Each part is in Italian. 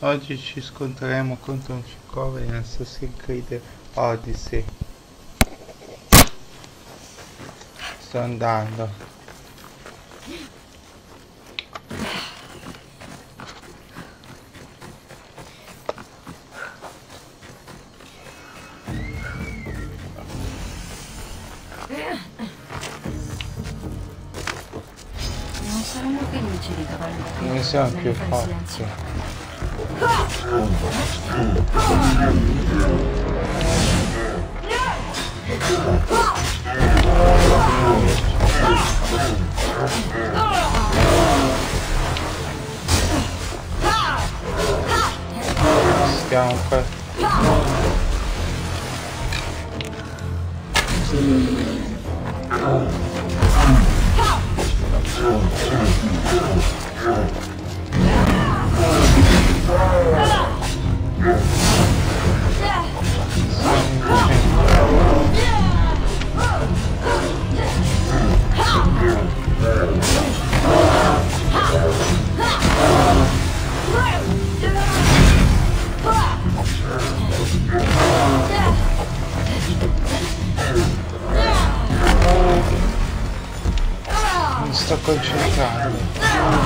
Oggi ci scontreremo contro un ciccone in Assassin's Creed Odyssey. Sto andando. Non saranno felici di qui. Non siamo più forti. skąpę. concentrado.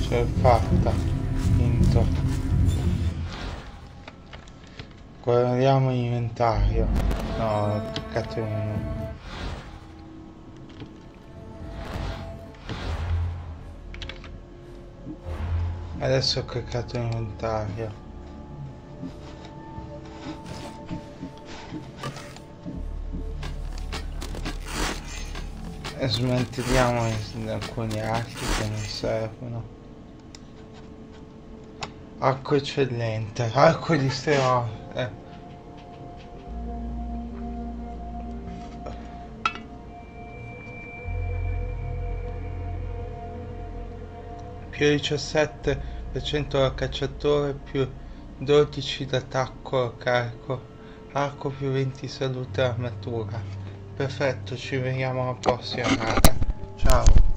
Ce fatta. Vinto. Guardiamo l'inventario. No, peccato. Adesso ho cliccato l'inventario. Smantelliamo alcuni archi che non servono. Arco eccellente, arco di stereo. Eh. Più 17% da cacciatore, più 12 d'attacco a carico, arco più 20 salute armatura. Perfetto, ci vediamo alla prossima. Ciao.